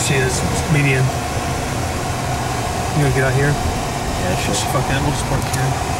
she is. It's median. You gonna get out here? Yeah, Just fucking, we'll just park here.